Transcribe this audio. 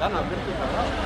لا انا قلت